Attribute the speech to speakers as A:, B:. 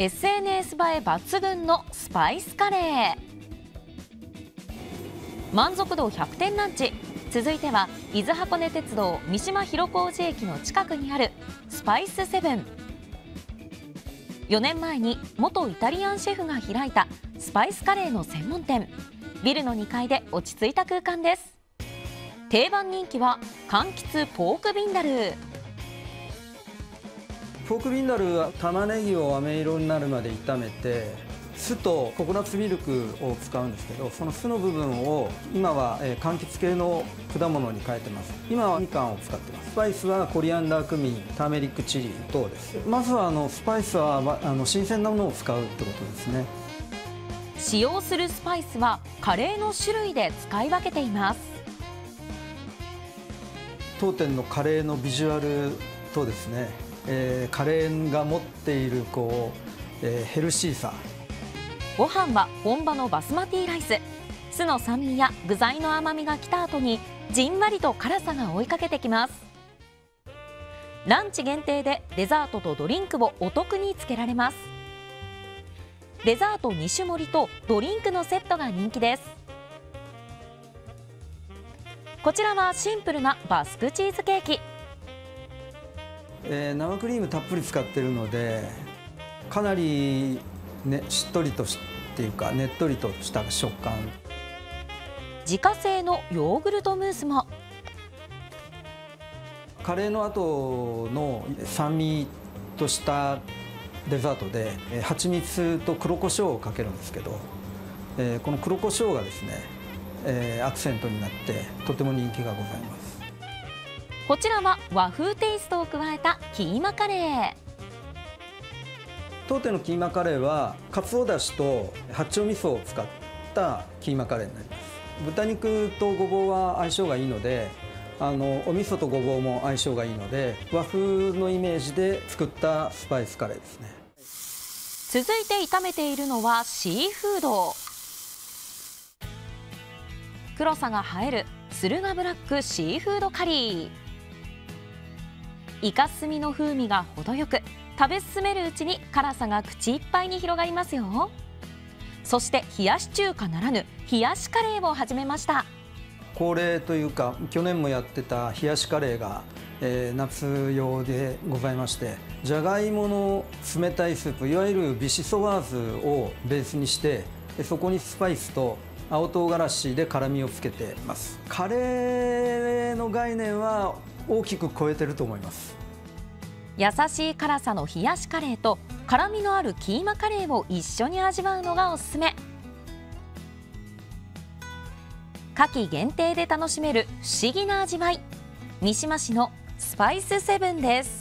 A: SNS 映え抜群のスパイスカレー。満足度100点ランチ続いては伊豆箱根鉄道三島広小路駅の近くにあるスパイスセブン。4年前に元イタリアンシェフが開いたスパイスカレーの専門店。ビルの2階で落ち着いた空間です。定番人気は柑橘ポークビンダル。
B: ーポークビンダルは玉ねぎを飴色になるまで炒めて酢とココナッツミルクを使うんですけどその酢の部分を今は、え柑橘系の果物に変えてます。今はみかんを使ってます。スパイスはコリアンダークミンターメリックチリ等です。まずはあのスパイスはあの新鮮なものを使うってことですね。
A: 使用するスパイスはカレーの種類で使い分けています。
B: 当店のカレーのビジュアルとですね、えー、カレーが持っているこう、えー、ヘルシーさ。
A: ご飯は本場のバスマティライス。酢の酸味や具材の甘みが来た後にじんわりと辛さが追いかけてきます。ランチ限定でデザートとドリンクをお得につけられます。デザート2種盛りとドリンクのセットが人気です。こちらはシンプルなバスクチーズケーキ、
B: えー、生クリームたっぷり使ってるのでかなりね、しっとりとっていうかねっとりとした食感。
A: 自家製のヨーグルトムースも。
B: カレーの後の酸味としたデザートで蜂蜜と黒胡椒をかけるんですけど、えー、この黒胡椒がですね、えー、アクセントになってとても人気がございます
A: こちらは和風テイストを加えたキーマカレー。
B: 当店のキーマカレーはかつおだしと八丁味噌を使ったキーマカレーになります。豚肉とごぼうは相性がいいのであのお味噌とごぼうも相性がいいので和風のイメージで作ったスパイスカレーです
A: ね。続いて炒めているのはシーフード。黒さが映える駿河ブラックシーフードカリーイカスミの風味が程よく食べ進めるうちに辛さが口いっぱいに広がりますよ。そして冷やし中華ならぬ冷やしカレーを始めました。
B: 恒例というか去年もやってた冷やしカレーが、えー、夏用でございましてじゃがいもの冷たいスープいわゆるビシソワーズをベースにしてそこにスパイスと青唐辛子で辛みをつけてます。カレーの概念は大きく超えてると思います。
A: 優しい辛さの冷やしカレーと辛みのあるキーマカレーを一緒に味わうのがおすすめ。夏季限定で楽しめる不思議な味わい。三島市のスパイスセブンです。